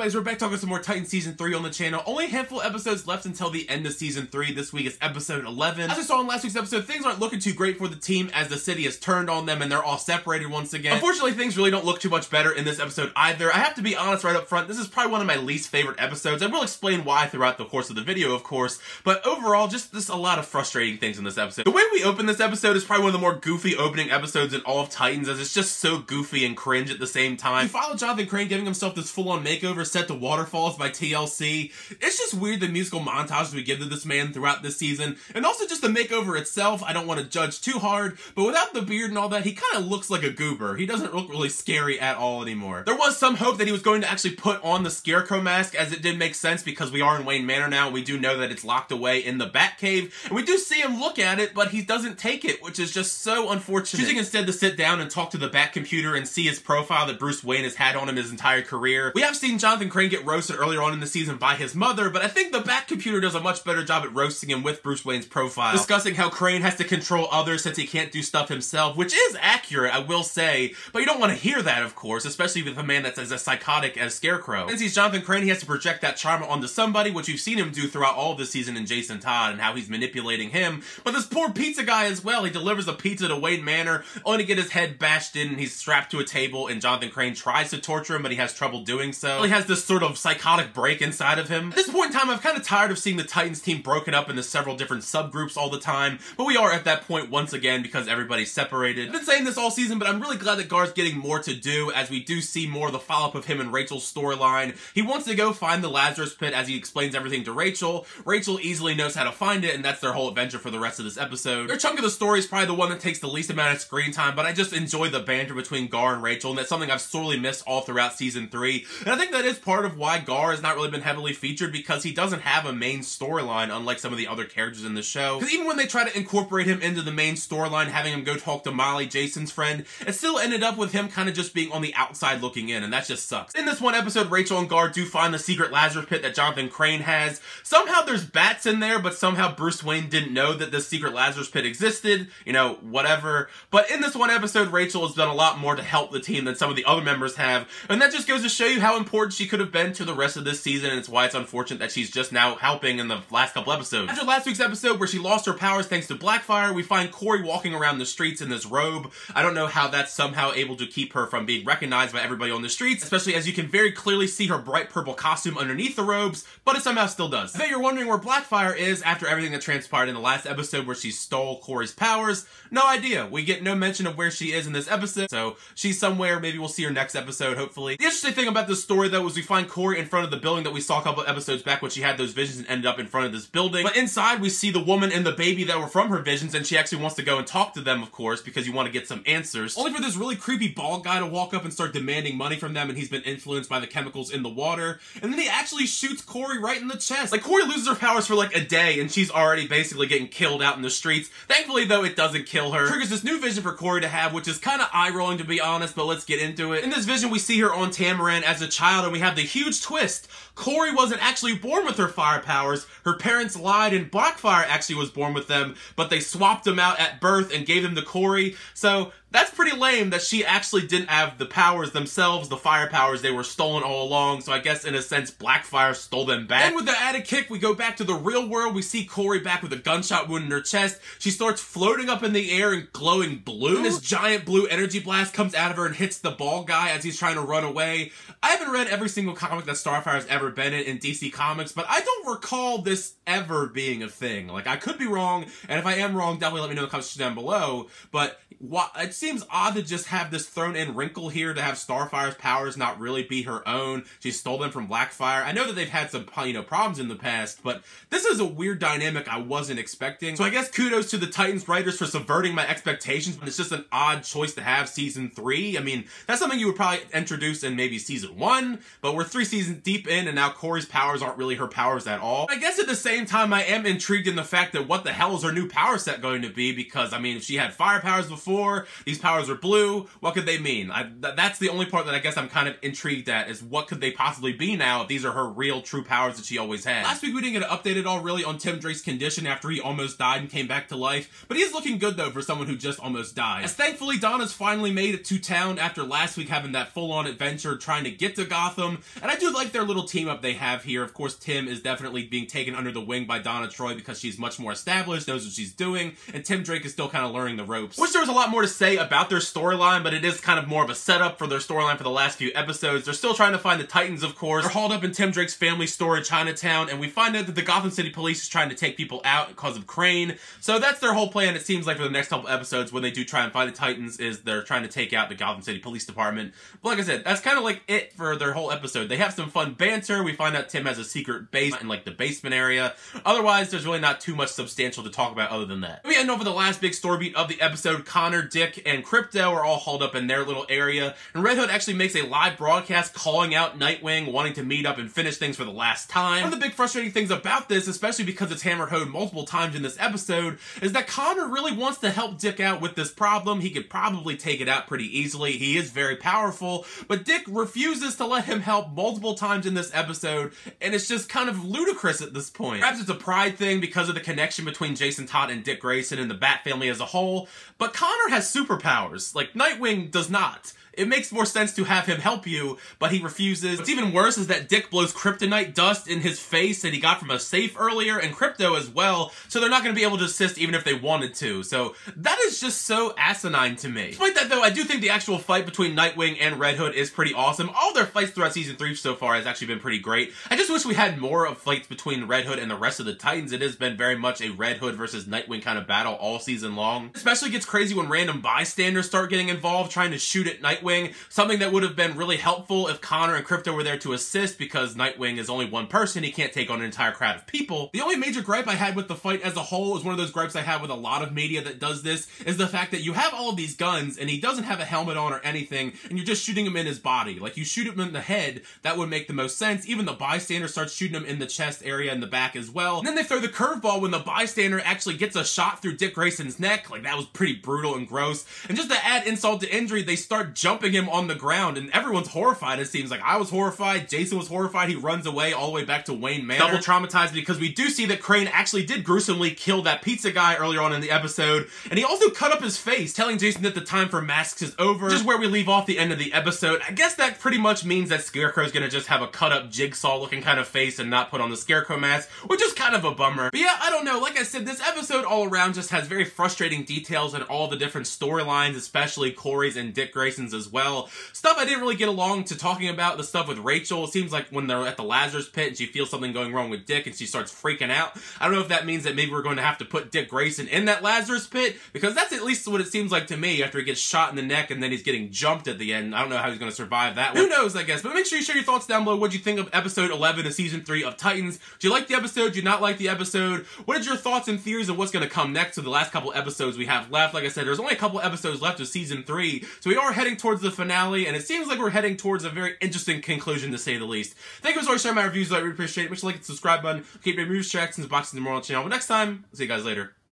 everybody, we're back talking some more Titan Season 3 on the channel. Only a handful of episodes left until the end of Season 3. This week is episode 11. As I saw in last week's episode, things aren't looking too great for the team as the city has turned on them and they're all separated once again. Unfortunately, things really don't look too much better in this episode either. I have to be honest right up front, this is probably one of my least favorite episodes. I will explain why throughout the course of the video, of course, but overall, just there's a lot of frustrating things in this episode. The way we open this episode is probably one of the more goofy opening episodes in all of Titans as it's just so goofy and cringe at the same time. You follow Jonathan Crane giving himself this full-on makeover set to Waterfalls by TLC. It's just weird the musical montages we give to this man throughout this season. And also just the makeover itself, I don't want to judge too hard, but without the beard and all that, he kind of looks like a goober. He doesn't look really scary at all anymore. There was some hope that he was going to actually put on the Scarecrow mask, as it did make sense because we are in Wayne Manor now, and we do know that it's locked away in the Batcave. And we do see him look at it, but he doesn't take it, which is just so unfortunate. Choosing instead to sit down and talk to the Bat computer and see his profile that Bruce Wayne has had on him his entire career. We have seen Jonathan Crane get roasted earlier on in the season by his mother, but I think the Bat computer does a much better job at roasting him with Bruce Wayne's profile. Discussing how Crane has to control others since he can't do stuff himself, which is accurate, I will say, but you don't want to hear that, of course, especially with a man that's as psychotic as Scarecrow. Since he's Jonathan Crane, he has to project that charm onto somebody, which you've seen him do throughout all of this season in Jason Todd and how he's manipulating him. But this poor pizza guy as well, he delivers a pizza to Wayne Manor, only to get his head bashed in, and he's strapped to a table, and Jonathan Crane tries to torture him, but he has trouble doing so. He has this sort of psychotic break inside of him. At this point in time, I'm kind of tired of seeing the Titans team broken up into several different subgroups all the time, but we are at that point once again because everybody's separated. I've been saying this all season, but I'm really glad that Gar's getting more to do as we do see more of the follow-up of him and Rachel's storyline. He wants to go find the Lazarus Pit as he explains everything to Rachel. Rachel easily knows how to find it, and that's their whole adventure for the rest of this episode. Their chunk of the story is probably the one that takes the least amount of screen time, but I just enjoy the banter between Gar and Rachel, and that's something I've sorely missed all throughout season three. And I think that is part of why Gar has not really been heavily featured because he doesn't have a main storyline, unlike some of the other characters in the show. Because even when they try to incorporate him into the main storyline, having him go talk to Molly, Jason's friend, it still ended up with him kind of just being on the outside looking in, and that just sucks. In this one episode, Rachel and Gar do find the secret Lazarus pit that Jonathan Crane has. Somehow there's bats in there, but somehow Bruce Wayne didn't know that this secret Lazarus pit existed. You know, whatever. But in this one episode, Rachel has done a lot more to help the team than some of the other members have, and that just goes to show you how important she could have been to the rest of this season, and it's why it's unfortunate that she's just now helping in the last couple episodes. After last week's episode where she lost her powers thanks to Blackfire, we find Kory walking around the streets in this robe. I don't know how that's somehow able to keep her from being recognized by everybody on the streets, especially as you can very clearly see her bright purple costume underneath the robes, but it somehow still does. I bet you're wondering where Blackfire is after everything that transpired in the last episode where she stole Kory's powers. No idea. We get no mention of where she is in this episode, so she's somewhere. Maybe we'll see her next episode, hopefully. The interesting thing about this story, though, is we find Kory in front of the building that we saw a couple episodes back when she had those visions and ended up in front of this building. But inside, we see the woman and the baby that were from her visions, and she actually wants to go and talk to them, of course, because you want to get some answers. Only for this really creepy bald guy to walk up and start demanding money from them, and he's been influenced by the chemicals in the water. And then he actually shoots Kory right in the chest. Like, Kory loses her powers for like a day, and she's already basically getting killed out in the streets. Thankfully, though, it doesn't kill her. Triggers this new vision for Kory to have, which is kind of eye-rolling, to be honest, but let's get into it. In this vision, we see her on Tamaran as a child, and we have the huge twist. Kory wasn't actually born with her fire powers. Her parents lied, and Blackfire actually was born with them, but they swapped them out at birth and gave them to Kory. So that's pretty lame that she actually didn't have the powers themselves, the fire powers. They were stolen all along, so I guess in a sense Blackfire stole them back. And with the added kick, we go back to the real world. We see Kory back with a gunshot wound in her chest. She starts floating up in the air and glowing blue. And this giant blue energy blast comes out of her and hits the ball guy as he's trying to run away. I haven't read every single comic that Starfire has ever been in in DC Comics, but I don't recall this ever being a thing. Like, I could be wrong, and if I am wrong, definitely let me know in the comments down below, but what, it seems odd to just have this thrown in wrinkle here to have Starfire's powers not really be her own. She stole them from Blackfire. I know that they've had some, you know, problems in the past, but this is a weird dynamic I wasn't expecting. So I guess kudos to the Titans writers for subverting my expectations, but it's just an odd choice to have season three. I mean, that's something you would probably introduce in maybe season one, but we're three seasons deep in and now Kory's powers aren't really her powers at all. I guess at the same time, I am intrigued in the fact that what the hell is her new power set going to be? Because, I mean, if she had fire powers before, before. These powers are blue. What could they mean? I, th- that's the only part that I guess I'm kind of intrigued at is what could they possibly be now if these are her real true powers that she always had. Last week we didn't get an update at all really on Tim Drake's condition after he almost died and came back to life, but he is looking good though for someone who just almost died. As thankfully Donna's finally made it to town after last week having that full-on adventure trying to get to Gotham, and I do like their little team up they have here. Of course, Tim is definitely being taken under the wing by Donna Troy because she's much more established, knows what she's doing, and Tim Drake is still kind of learning the ropes. Wish there was a lot more to say about their storyline, but it is kind of more of a setup for their storyline for the last few episodes. They're still trying to find the Titans, of course. They're hauled up in Tim Drake's family store in Chinatown, and we find out that the Gotham City Police is trying to take people out because of Crane. So that's their whole plan, it seems like, for the next couple episodes when they do try and find the Titans, is they're trying to take out the Gotham City Police Department. But like I said, that's kind of like it for their whole episode. They have some fun banter. We find out Tim has a secret base in like the basement area. Otherwise, there's really not too much substantial to talk about other than that. We end over the last big story beat of the episode. Connor, Dick, and Krypto are all hauled up in their little area. And Red Hood actually makes a live broadcast calling out Nightwing, wanting to meet up and finish things for the last time. One of the big frustrating things about this, especially because it's hammered home multiple times in this episode, is that Connor really wants to help Dick out with this problem. He could probably take it out pretty easily. He is very powerful, but Dick refuses to let him help multiple times in this episode, and it's just kind of ludicrous at this point. Perhaps it's a pride thing because of the connection between Jason Todd and Dick Grayson and the Bat family as a whole, but Connor has superpowers, like Nightwing does not it makes more sense to have him help you, but he refuses. What's even worse is that Dick blows kryptonite dust in his face that he got from a safe earlier, and Krypto as well, so they're not going to be able to assist even if they wanted to. So that is just so asinine to me. Despite that though, I do think the actual fight between Nightwing and Red Hood is pretty awesome. All their fights throughout season 3 so far has actually been pretty great. I just wish we had more of fights between Red Hood and the rest of the Titans. It has been very much a Red Hood versus Nightwing kind of battle all season long. Especially gets crazy when random bystanders start getting involved trying to shoot at Nightwing. Something that would have been really helpful if Connor and Krypto were there to assist because Nightwing is only one person. He can't take on an entire crowd of people. The only major gripe I had with the fight as a whole is one of those gripes I have with a lot of media that does this is the fact that you have all these guns and he doesn't have a helmet on or anything and you're just shooting him in his body. Like you shoot him in the head, that would make the most sense. Even the bystander starts shooting him in the chest area and the back as well. And then they throw the curveball when the bystander actually gets a shot through Dick Grayson's neck. Like that was pretty brutal and gross. And just to add insult to injury, they start jumping him on the ground and everyone's horrified. It seems like I was horrified. Jason was horrified. He runs away all the way back to Wayne Manor. Double traumatized because we do see that Crane actually did gruesomely kill that pizza guy earlier on in the episode. And he also cut up his face, telling Jason that the time for masks is over. Which is where we leave off the end of the episode. I guess that pretty much means that Scarecrow's gonna just have a cut up jigsaw looking kind of face and not put on the Scarecrow mask, which is kind of a bummer. But yeah, I don't know. Like I said, this episode all around just has very frustrating details and all the different storylines, especially Kory's and Dick Grayson's as well. Stuff I didn't really get along to talking about the stuff with Rachel. It seems like when they're at the Lazarus pit and she feels something going wrong with Dick and she starts freaking out. I don't know if that means that maybe we're going to have to put Dick Grayson in that Lazarus pit because that's at least what it seems like to me after he gets shot in the neck and then he's getting jumped at the end. I don't know how he's going to survive that one. Who knows, I guess. But make sure you share your thoughts down below. What did you think of episode 11 of season 3 of Titans? Do you like the episode? Do you not like the episode? What is your thoughts and theories of what's going to come next to the last couple episodes we have left? Like I said, there's only a couple episodes left of season 3, so we are heading towards the finale and it seems like we're heading towards a very interesting conclusion to say the least. Thank you for always sharing my reviews. I really appreciate it. Make sure to like and subscribe button. Keep your reviews checks and boxing the more on the channel. But next time, see you guys later.